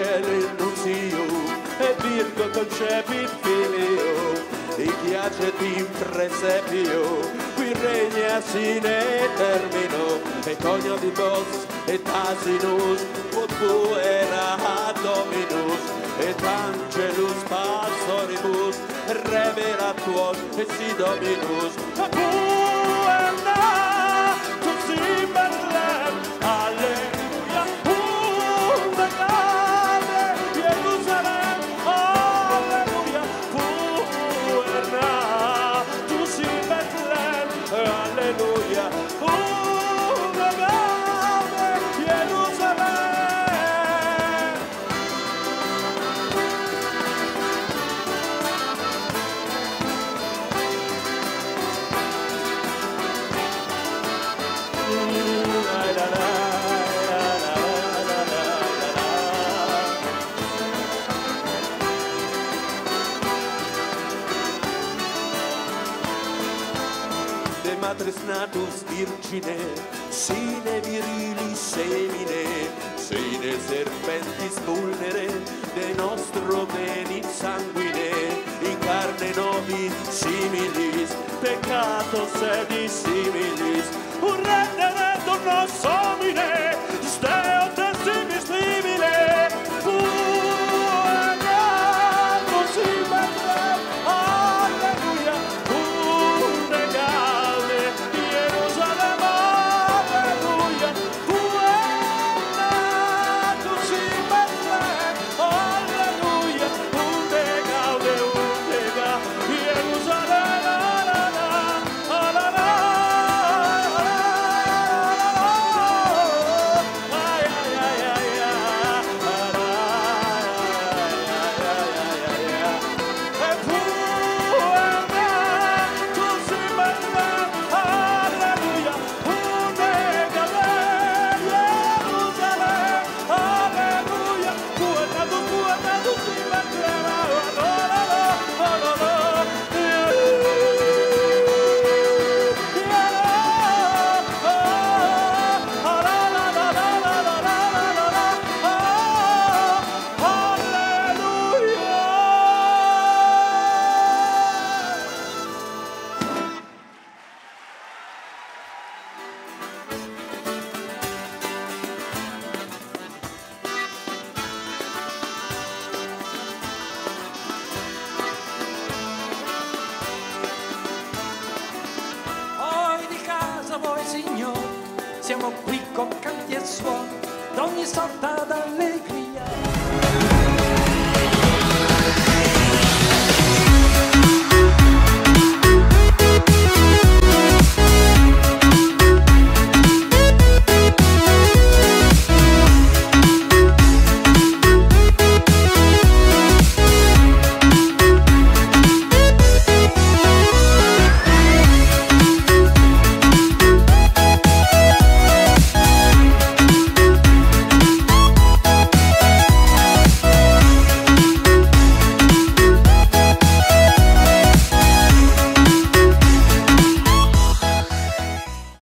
il nunzio e Virgo concepi il figlio e chiaceti in presepio qui regna sine termino e cogno di bos et asinus quod fuera dominus et angelus pastoribus revelatuos et si dominus. Puerna De matris natus virgine, sine virili semine, sine serpentis vulnere, de nostro venit sanguine, in carne novi similis, peccatos et siamo qui con canti e suoni, d'ogni sorta d'allegria.